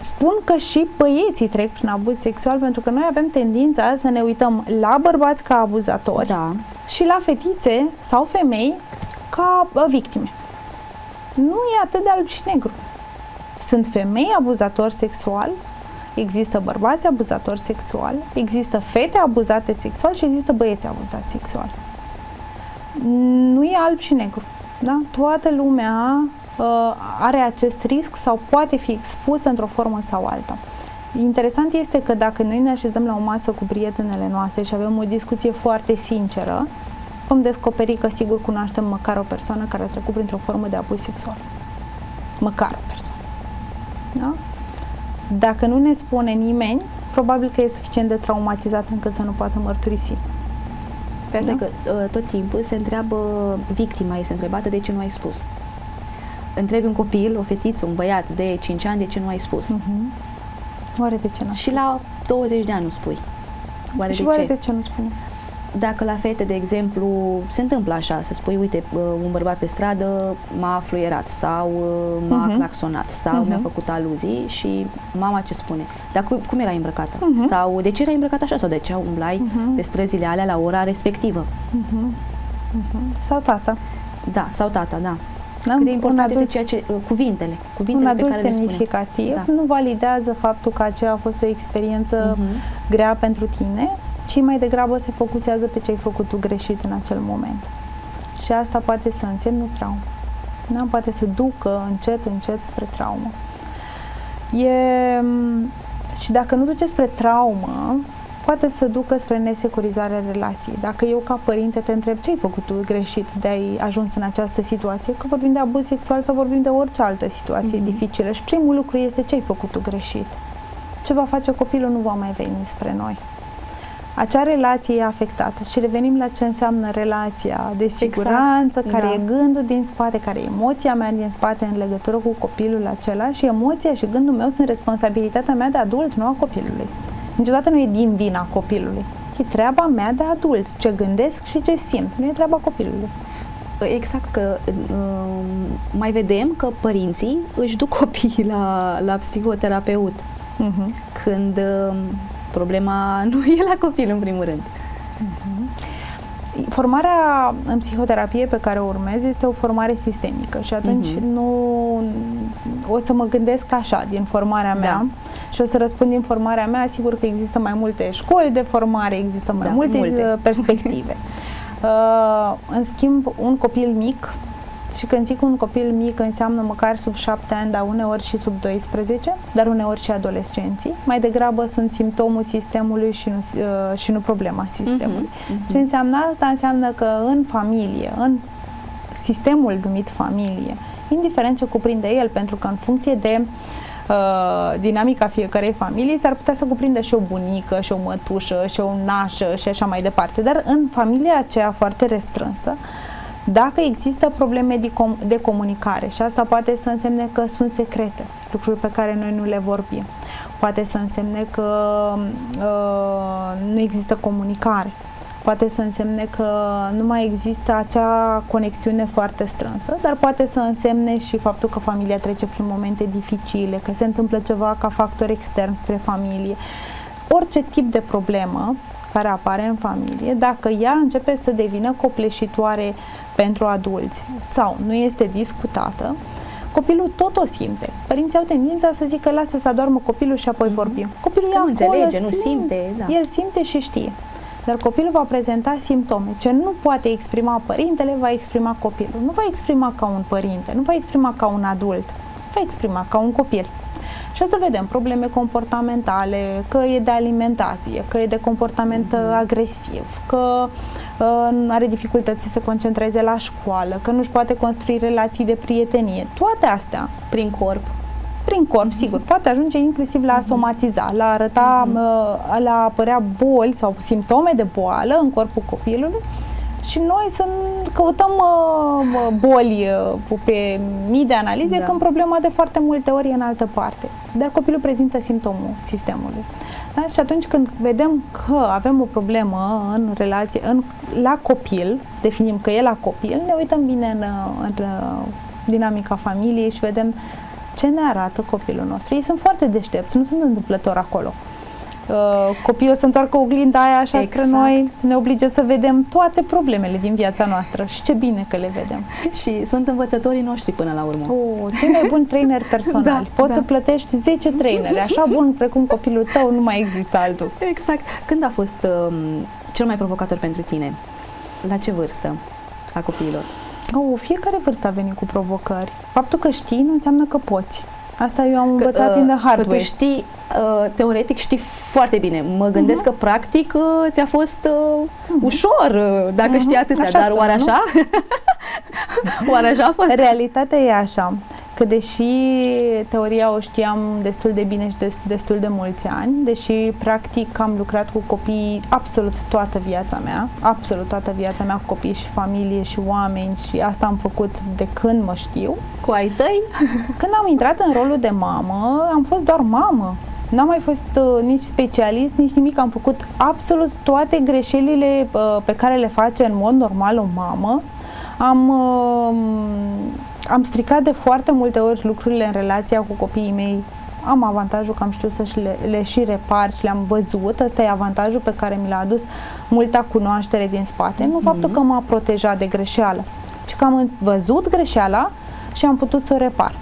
Speaker 2: Spun că și băieții trec prin abuz sexual pentru că noi avem tendința să ne uităm la bărbați ca abuzatori
Speaker 1: da.
Speaker 2: și la fetițe sau femei ca uh, victime. Nu e atât de alb și negru. Sunt femei abuzatori sexuali Există bărbați abuzatori sexuali, există fete abuzate sexual și există băieți abuzați sexual. Nu e alb și negru. Da? Toată lumea uh, are acest risc sau poate fi expusă într-o formă sau alta. Interesant este că dacă noi ne așezăm la o masă cu prietenele noastre și avem o discuție foarte sinceră, vom descoperi că sigur cunoaștem măcar o persoană care a trecut printr-o formă de abuz sexual. Măcar o persoană. Da? Dacă nu ne spune nimeni, probabil că e suficient de traumatizat încât să nu poată mărturisi.
Speaker 1: Pe asta da? că uh, tot timpul se întreabă, victima este întrebată de ce nu ai spus. Întrebi un copil, o fetiță, un băiat de 5 ani, de ce nu ai spus. Uh-huh.
Speaker 2: Oare de ce nu
Speaker 1: Și spus? la 20 de ani nu spui.
Speaker 2: Oare și de oare ce? de ce nu spune?
Speaker 1: Dacă la fete, de exemplu, se întâmplă așa, să spui, uite, un bărbat pe stradă m-a fluierat sau m-a uh-huh. claxonat sau uh-huh. mi-a făcut aluzii și mama ce spune? Dar cum, cum era îmbrăcată? Uh-huh. Sau de ce era îmbrăcată așa? Sau de ce umblai uh-huh. pe străzile alea la ora respectivă?
Speaker 2: Uh-huh. Uh-huh. Sau tata.
Speaker 1: Da, sau tata, da. Da, Cât de important adult, este ceea ce, uh, cuvintele, cuvintele
Speaker 2: un
Speaker 1: pe care
Speaker 2: semnificativ le spune. Da. nu validează faptul că aceea a fost o experiență uh-huh. grea pentru tine, ci mai degrabă se focusează pe ce ai făcut tu greșit în acel moment. Și asta poate să însemne traumă. Da? Poate să ducă încet, încet spre traumă. E... Și dacă nu duce spre traumă, poate să ducă spre nesecurizarea relației. Dacă eu ca părinte te întreb ce ai făcut tu greșit de ai ajuns în această situație, că vorbim de abuz sexual sau vorbim de orice altă situație mm-hmm. dificilă și primul lucru este ce ai făcut tu greșit. Ce va face copilul nu va mai veni spre noi acea relație e afectată și revenim la ce înseamnă relația de siguranță, exact, care da. e gândul din spate, care e emoția mea din spate în legătură cu copilul acela și emoția și gândul meu sunt responsabilitatea mea de adult, nu a copilului. Niciodată nu e din vina copilului. E treaba mea de adult, ce gândesc și ce simt, nu e treaba copilului.
Speaker 1: Exact, că uh, mai vedem că părinții își duc copiii la, la psihoterapeut. Uh-huh. Când uh, problema nu e la copil în primul rând. Uh-huh.
Speaker 2: Formarea în psihoterapie pe care o urmez este o formare sistemică și atunci uh-huh. nu o să mă gândesc așa din formarea mea da. și o să răspund din formarea mea, sigur că există mai multe școli de formare, există mai da, multe, multe perspective. uh, în schimb, un copil mic și când zic un copil mic înseamnă măcar sub 7 ani, dar uneori și sub 12, dar uneori și adolescenții. Mai degrabă sunt simptomul sistemului și nu, uh, și nu problema sistemului. Uh-huh, uh-huh. Ce înseamnă asta? Înseamnă că în familie, în sistemul numit familie, indiferent ce cuprinde el, pentru că în funcție de uh, dinamica fiecarei familii, s-ar putea să cuprindă și o bunică, și o mătușă, și o nașă și așa mai departe. Dar în familia aceea foarte restrânsă, dacă există probleme de, com- de comunicare și asta poate să însemne că sunt secrete, lucruri pe care noi nu le vorbim, poate să însemne că uh, nu există comunicare, poate să însemne că nu mai există acea conexiune foarte strânsă, dar poate să însemne și faptul că familia trece prin momente dificile, că se întâmplă ceva ca factor extern spre familie. Orice tip de problemă care apare în familie, dacă ea începe să devină copleșitoare pentru adulți sau nu este discutată, copilul tot o simte. Părinții au tendința să zică lasă să adormă copilul și apoi mm-hmm. vorbim. Copilul
Speaker 1: nu înțelege, nu simte. Da.
Speaker 2: El simte și știe. Dar copilul va prezenta simptome. Ce nu poate exprima părintele, va exprima copilul. Nu va exprima ca un părinte, nu va exprima ca un adult, va exprima ca un copil. Și o să vedem probleme comportamentale, că e de alimentație, că e de comportament mm-hmm. agresiv, că uh, are dificultăți să se concentreze la școală, că nu-și poate construi relații de prietenie. Toate astea.
Speaker 1: Prin corp.
Speaker 2: Prin corp, mm-hmm. sigur. Poate ajunge inclusiv la a mhm. somatiza, la arăta, mm-hmm. la apărea boli sau simptome de boală în corpul copilului și noi să căutăm uh, boli uh, pe mii de analize da. când problema de foarte multe ori e în altă parte. Dar copilul prezintă simptomul sistemului. Da? Și atunci când vedem că avem o problemă în relație, în, la copil, definim că e la copil, ne uităm bine în, în, în dinamica familiei și vedem ce ne arată copilul nostru. Ei sunt foarte deștepți, nu sunt întâmplător acolo. Uh, copiii o să întoarcă oglinda aia așa exact. spre noi, să ne oblige să vedem toate problemele din viața noastră și ce bine că le vedem.
Speaker 1: Și sunt învățătorii noștri până la urmă.
Speaker 2: Oh, cei mai buni traineri personali. Da, Poți da. să plătești 10 traineri, așa bun precum copilul tău, nu mai există altul.
Speaker 1: Exact. Când a fost um, cel mai provocator pentru tine? La ce vârstă a copiilor?
Speaker 2: Oh, fiecare vârstă a venit cu provocări. Faptul că știi nu înseamnă că poți. Asta eu am învățat că, uh, in the hard
Speaker 1: că way. tu știi, uh, teoretic știi foarte bine. Mă gândesc uh-huh. că practic uh, ți-a fost uh, uh-huh. ușor uh, dacă uh-huh. știi atâtea, așa dar sunt, oare așa? oare așa a fost?
Speaker 2: Realitatea e așa că deși teoria o știam destul de bine și destul de mulți ani, deși practic am lucrat cu copii absolut toată viața mea, absolut toată viața mea cu copii și familie și oameni și asta am făcut de când mă știu.
Speaker 1: Cu ai tăi?
Speaker 2: Când am intrat în rolul de mamă, am fost doar mamă. N-am mai fost uh, nici specialist, nici nimic. Am făcut absolut toate greșelile uh, pe care le face în mod normal o mamă. Am uh, am stricat de foarte multe ori lucrurile în relația cu copiii mei. Am avantajul că am știut să le, le și repar și le-am văzut. Ăsta e avantajul pe care mi l-a adus multa cunoaștere din spate. Mm-hmm. Nu faptul că m-a protejat de greșeală, ci că am văzut greșeala și am putut să o repar.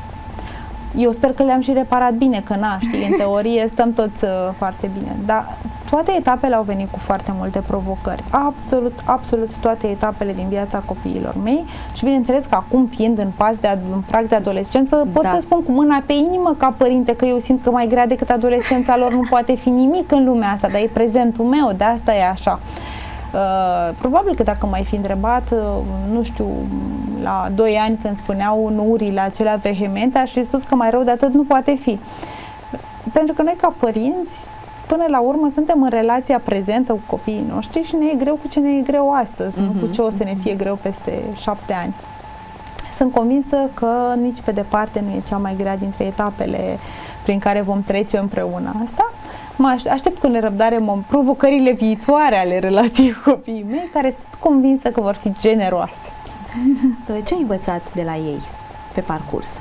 Speaker 2: Eu sper că le-am și reparat bine, că na, știi, în teorie stăm toți uh, foarte bine. Dar toate etapele au venit cu foarte multe provocări. Absolut, absolut toate etapele din viața copiilor mei și bineînțeles că acum fiind în pas de în prag de adolescență, pot da. să spun cu mâna pe inimă ca părinte că eu simt că mai grea decât adolescența lor nu poate fi nimic în lumea asta, dar e prezentul meu, de asta e așa. Uh, probabil că dacă mai fi întrebat, uh, nu știu, la 2 ani când spuneau nurile acelea vehemente, aș fi spus că mai rău de atât nu poate fi. Pentru că noi ca părinți până la urmă suntem în relația prezentă cu copiii noștri și ne e greu cu ce ne e greu astăzi, mm-hmm. nu cu mhm. ce o să ne fie greu peste șapte ani. Sunt convinsă că nici pe departe nu e cea mai grea dintre etapele prin care vom trece împreună asta. Mă aștept cu nerăbdare provocările viitoare ale relației cu copiii mei, care sunt convinsă că vor fi generoase.
Speaker 1: Ce ai învățat de la ei pe parcurs?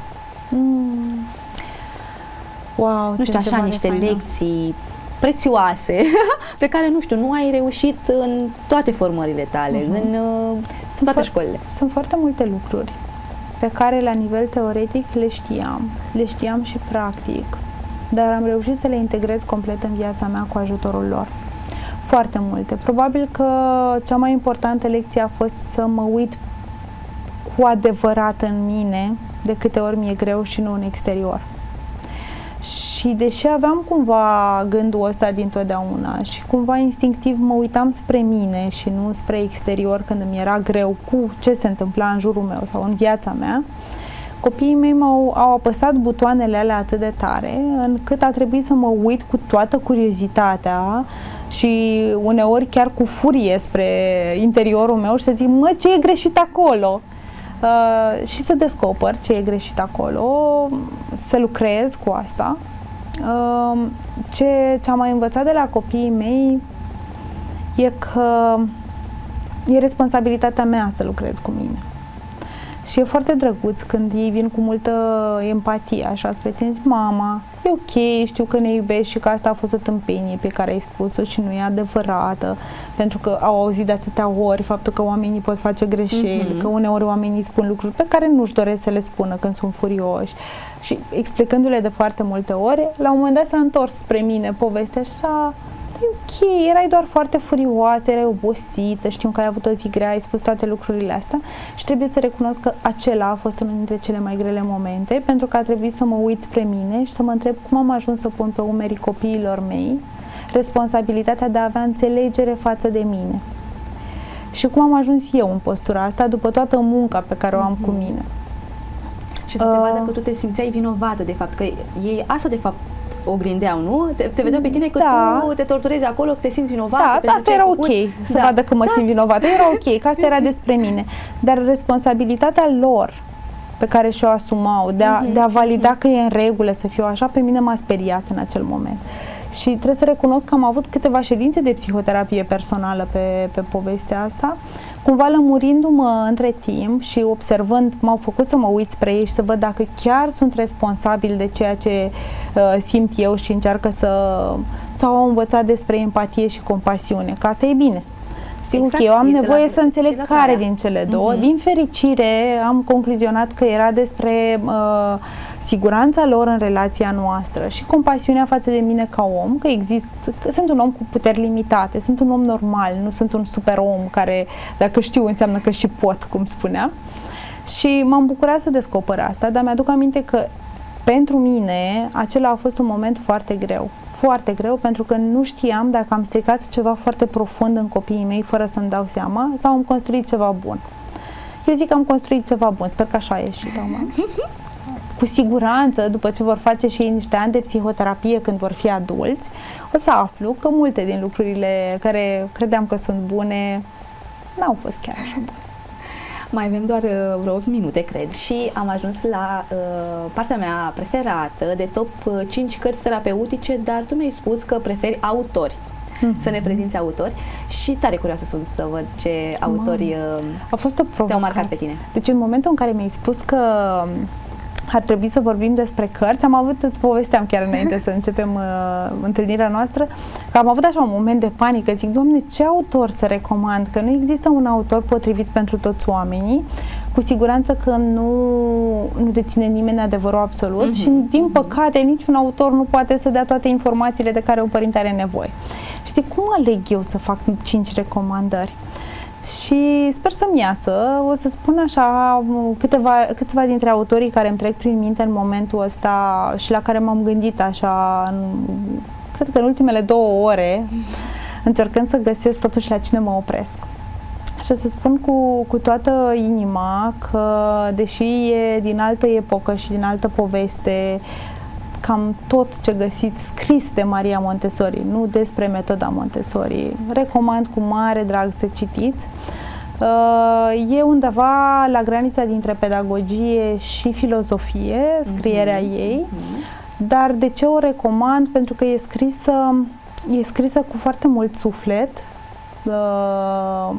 Speaker 1: Mm.
Speaker 2: Wow,
Speaker 1: nu știu, așa niște faină. lecții prețioase pe care, nu știu, nu ai reușit în toate formările tale, uh-huh. în uh, sunt toate școlile.
Speaker 2: Sunt foarte multe lucruri pe care la nivel teoretic le știam, le știam și practic, dar am reușit să le integrez complet în viața mea cu ajutorul lor. Foarte multe. Probabil că cea mai importantă lecție a fost să mă uit cu adevărat în mine de câte ori mi-e greu și nu în exterior. Și deși aveam cumva gândul ăsta dintotdeauna și cumva instinctiv mă uitam spre mine și nu spre exterior când îmi era greu cu ce se întâmpla în jurul meu sau în viața mea, copiii mei m-au, au apăsat butoanele alea atât de tare încât a trebuit să mă uit cu toată curiozitatea și uneori chiar cu furie spre interiorul meu și să zic, mă, ce e greșit acolo? Uh, și să descoper ce e greșit acolo, să lucrez cu asta. Uh, ce, ce am mai învățat de la copiii mei e că e responsabilitatea mea să lucrez cu mine. Și e foarte drăguț când ei vin cu multă empatie, așa, spre tine, zic, mama, e ok, știu că ne iubești și că asta a fost o tâmpenie pe care ai spus-o și nu e adevărată, pentru că au auzit de atâtea ori faptul că oamenii pot face greșeli, mm-hmm. că uneori oamenii spun lucruri pe care nu-și doresc să le spună când sunt furioși. Și explicându-le de foarte multe ori, la un moment dat s-a întors spre mine povestea și s-a e ok, erai doar foarte furioasă, erai obosită, știu că ai avut o zi grea, ai spus toate lucrurile astea și trebuie să recunosc că acela a fost unul dintre cele mai grele momente, pentru că a trebuit să mă uit spre mine și să mă întreb cum am ajuns să pun pe umerii copiilor mei responsabilitatea de a avea înțelegere față de mine. Și cum am ajuns eu în postura asta după toată munca pe care o am mm-hmm. cu mine.
Speaker 1: Și să te uh, vadă că tu te simțeai vinovată de fapt, că ei asta de fapt oglindeau, nu? Te, te vedeau pe tine că da. tu te torturezi acolo, că te simți vinovată.
Speaker 2: Da, pentru asta era ok, să da. vadă că mă da. simt vinovată. Era ok, că asta era despre mine. Dar responsabilitatea lor pe care și-o asumau, de a, mm-hmm. de a valida mm-hmm. că e în regulă să fiu așa, pe mine m-a speriat în acel moment. Și trebuie să recunosc că am avut câteva ședințe de psihoterapie personală pe, pe povestea asta cumva lămurindu-mă între timp și observând, m-au făcut să mă uit spre ei și să văd dacă chiar sunt responsabil de ceea ce uh, simt eu și încearcă să sau au învățat despre empatie și compasiune, că asta e bine. Sigur exact, că eu am nevoie la, să înțeleg care din cele două. Mm-hmm. Din fericire am concluzionat că era despre uh, siguranța lor în relația noastră și compasiunea față de mine ca om, că exist, că sunt un om cu puteri limitate, sunt un om normal, nu sunt un super om care dacă știu înseamnă că și pot, cum spunea. Și m-am bucurat să descoper asta, dar mi-aduc aminte că pentru mine acela a fost un moment foarte greu. Foarte greu pentru că nu știam dacă am stricat ceva foarte profund în copiii mei fără să-mi dau seama sau am construit ceva bun. Eu zic că am construit ceva bun, sper că așa a ieșit, cu siguranță, după ce vor face și ei niște ani de psihoterapie când vor fi adulți, o să aflu că multe din lucrurile care credeam că sunt bune n-au fost chiar așa bune.
Speaker 1: Mai avem doar uh, vreo 8 minute, cred, și am ajuns la uh, partea mea preferată de top 5 uh, cărți terapeutice, dar tu mi-ai spus că preferi autori. Mm-hmm. Să ne prezinți autori și tare curioasă sunt să văd ce autori uh,
Speaker 2: a fost o
Speaker 1: te-au marcat pe tine.
Speaker 2: Deci în momentul în care mi-ai spus că ar trebui să vorbim despre cărți. Am avut, îți povesteam chiar înainte să începem uh, întâlnirea noastră, că am avut așa un moment de panică. Zic, Doamne, ce autor să recomand? Că nu există un autor potrivit pentru toți oamenii. Cu siguranță că nu, nu deține nimeni adevărul absolut mm-hmm. și, din păcate, niciun autor nu poate să dea toate informațiile de care un părinte are nevoie. Și zic, cum aleg eu să fac cinci recomandări? Și sper să-mi iasă. O să spun așa câteva, câțiva dintre autorii care îmi trec prin minte în momentul ăsta și la care m-am gândit așa, în, cred că în ultimele două ore, încercând să găsesc totuși la cine mă opresc. Și o să spun cu, cu toată inima că, deși e din altă epocă și din altă poveste, cam tot ce găsiți scris de Maria Montessori, nu despre metoda Montessori. Recomand cu mare drag să citiți. Uh, e undeva la granița dintre pedagogie și filozofie, scrierea mm-hmm. ei, mm-hmm. dar de ce o recomand? Pentru că e scrisă, e scrisă cu foarte mult suflet, uh,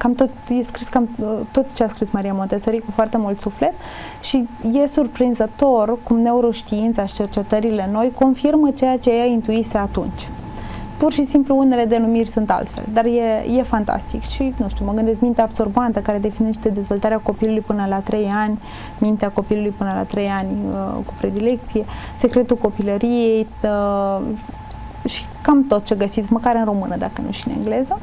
Speaker 2: cam tot, e scris cam tot ce a scris Maria Montessori cu foarte mult suflet și e surprinzător cum neuroștiința și cercetările noi confirmă ceea ce ea intuise atunci. Pur și simplu unele denumiri sunt altfel, dar e, e fantastic și, nu știu, mă gândesc mintea absorbantă care definește dezvoltarea copilului până la 3 ani, mintea copilului până la 3 ani uh, cu predilecție, secretul copilăriei uh, și cam tot ce găsiți, măcar în română, dacă nu și în engleză.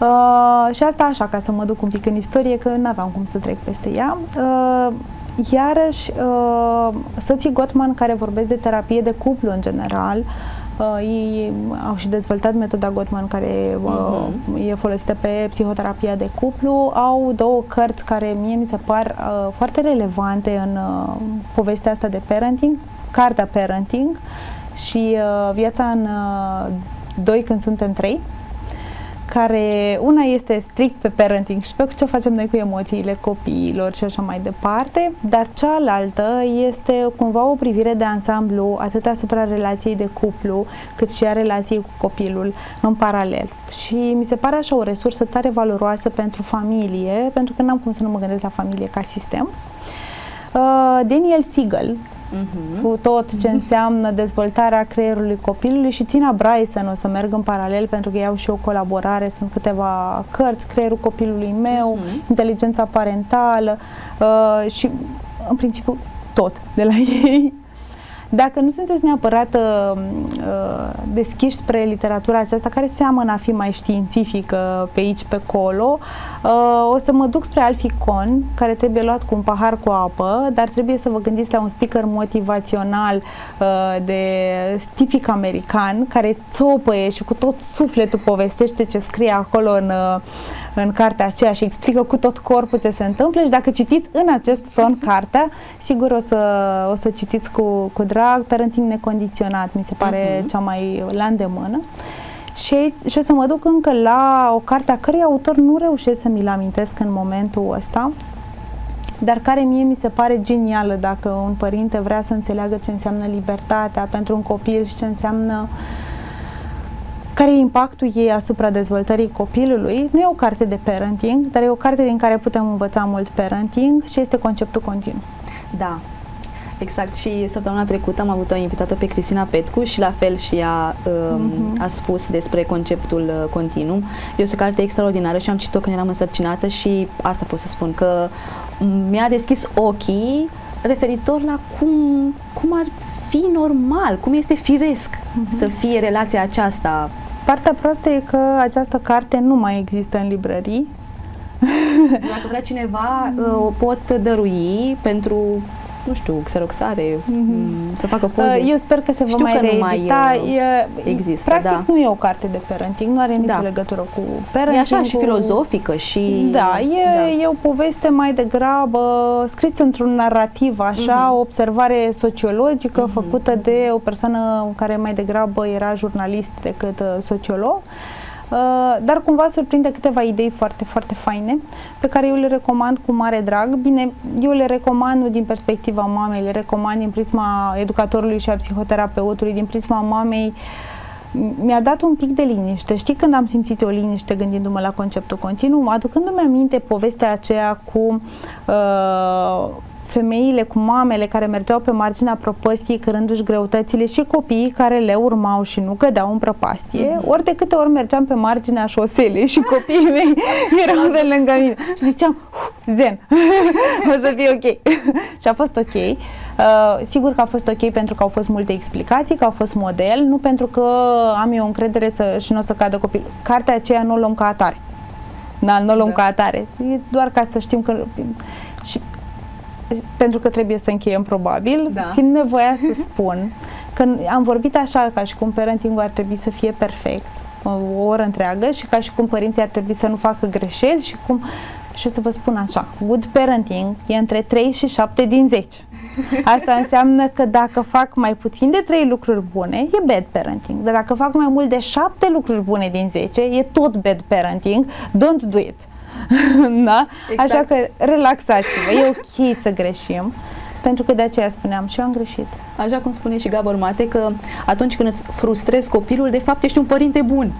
Speaker 2: Uh, și asta așa, ca să mă duc un pic în istorie, că nu aveam cum să trec peste ea. Uh, iarăși, uh, soții Gottman care vorbesc de terapie de cuplu în general, Uh, ei au și dezvoltat metoda Gottman care uh, uh-huh. e folosită pe psihoterapia de cuplu. Au două cărți care mie mi se par uh, foarte relevante în uh, povestea asta de parenting. Cartea Parenting și uh, Viața în uh, doi când suntem trei care una este strict pe parenting și pe ce facem noi cu emoțiile copiilor și așa mai departe, dar cealaltă este cumva o privire de ansamblu atât asupra relației de cuplu cât și a relației cu copilul în paralel. Și mi se pare așa o resursă tare valoroasă pentru familie, pentru că n-am cum să nu mă gândesc la familie ca sistem. Uh, Daniel Siegel, uh-huh. cu tot ce înseamnă dezvoltarea creierului copilului și Tina Bryson o să merg în paralel pentru că iau și o colaborare, sunt câteva cărți, creierul copilului meu, uh-huh. inteligența parentală uh, și în principiu tot de la ei. Dacă nu sunteți neapărat uh, uh, deschiși spre literatura aceasta, care seamănă a fi mai științifică pe aici, pe acolo, uh, o să mă duc spre Alficon, care trebuie luat cu un pahar cu apă, dar trebuie să vă gândiți la un speaker motivațional uh, de tipic american, care țopăie și cu tot sufletul povestește ce scrie acolo în uh, în cartea aceea și explică cu tot corpul ce se întâmplă și dacă citiți în acest ton cartea, sigur o să, o să citiți cu, cu drag Parenting necondiționat, mi se pare uh-huh. cea mai la îndemână. Și, și o să mă duc încă la o carte a cărei autor nu reușesc să mi-l amintesc în momentul ăsta, dar care mie mi se pare genială dacă un părinte vrea să înțeleagă ce înseamnă libertatea pentru un copil și ce înseamnă uh, care e impactul ei asupra dezvoltării copilului. Nu e o carte de parenting, dar e o carte din care putem învăța mult parenting și este conceptul continuu.
Speaker 1: Da, Exact și săptămâna trecută am avut o invitată pe Cristina Petcu și la fel și ea um, uh-huh. a spus despre conceptul uh, continuu. Este o carte extraordinară și am citit-o când eram însărcinată și asta pot să spun că mi-a deschis ochii referitor la cum, cum ar fi normal, cum este firesc uh-huh. să fie relația aceasta
Speaker 2: Partea proastă e că această carte nu mai există în librării.
Speaker 1: Dacă vrea cineva, o pot dărui pentru nu știu, xeroxare, mm-hmm. să facă poze.
Speaker 2: Uh, eu sper că se va mai reedita. Nu mai
Speaker 1: uh, există,
Speaker 2: Practic
Speaker 1: da.
Speaker 2: nu e o carte de parenting, nu are nicio da. legătură cu parenting.
Speaker 1: E așa
Speaker 2: cu...
Speaker 1: și filozofică și...
Speaker 2: Da, e, da. e o poveste mai degrabă scrisă într-un narrativ, așa, mm-hmm. o observare sociologică mm-hmm. făcută de o persoană care mai degrabă era jurnalist decât uh, sociolog. Uh, dar cumva surprinde câteva idei foarte, foarte faine pe care eu le recomand cu mare drag. Bine, eu le recomand nu din perspectiva mamei, le recomand din prisma educatorului și a psihoterapeutului, din prisma mamei mi-a dat un pic de liniște. Știi când am simțit o liniște gândindu-mă la conceptul continuu, aducându-mi aminte povestea aceea cu uh, femeile cu mamele care mergeau pe marginea propăstiei cărându-și greutățile și copiii care le urmau și nu cădeau în prăpastie, mm-hmm. ori de câte ori mergeam pe marginea șoselei și copiii mei erau de lângă mine și ziceam, zen, o să fie ok. și a fost ok. Uh, sigur că a fost ok pentru că au fost multe explicații, că au fost model, nu pentru că am eu încredere să, și nu o să cadă copilul. Cartea aceea nu o luăm ca atare. Da, nu o luăm da. ca atare. E doar ca să știm că... Și pentru că trebuie să încheiem probabil, da. simt nevoia să spun că am vorbit așa ca și cum parenting ar trebui să fie perfect o oră întreagă și ca și cum părinții ar trebui să nu facă greșeli și cum și o să vă spun așa, good parenting e între 3 și 7 din 10. Asta înseamnă că dacă fac mai puțin de trei lucruri bune, e bad parenting. Dar dacă fac mai mult de șapte lucruri bune din 10, e tot bad parenting. Don't do it. da? Exact. Așa că relaxați-vă. E ok să greșim. Pentru că de aceea spuneam și eu am greșit.
Speaker 1: Așa cum spune și Gabor Mate că atunci când îți frustrezi copilul, de fapt ești un părinte bun.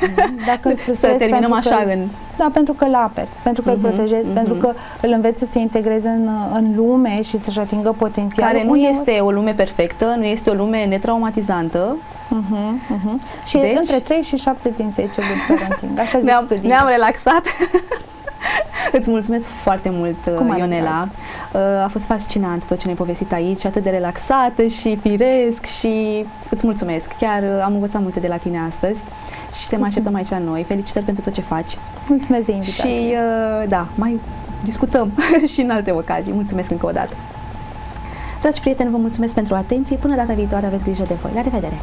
Speaker 2: Dacă îl Să
Speaker 1: terminăm așa
Speaker 2: că,
Speaker 1: în...
Speaker 2: Da, pentru că îl aperi, pentru că uh-huh, îl mhm, protejezi, uh-huh. pentru că îl înveți să se integreze în, în lume și să-și atingă potențialul.
Speaker 1: Care nu este o lume perfectă, nu este o lume netraumatizantă,
Speaker 2: Uh-huh, uh-huh. Și deci, între 3 și 7 din 10 de parenting. Așa zic
Speaker 1: ne-am, ne-am relaxat. Îți mulțumesc foarte mult, Cum Ionela. Uh, a fost fascinant tot ce ne-ai povestit aici, atât de relaxată și firesc și îți mulțumesc. Chiar uh, am învățat multe de la tine astăzi și te mai așteptăm aici la noi. Felicitări pentru tot ce faci.
Speaker 2: Mulțumesc de invitație.
Speaker 1: Și uh, da, mai discutăm și în alte ocazii. Mulțumesc încă o dată. Dragi prieteni, vă mulțumesc pentru atenție. Până data viitoare aveți grijă de voi. La revedere!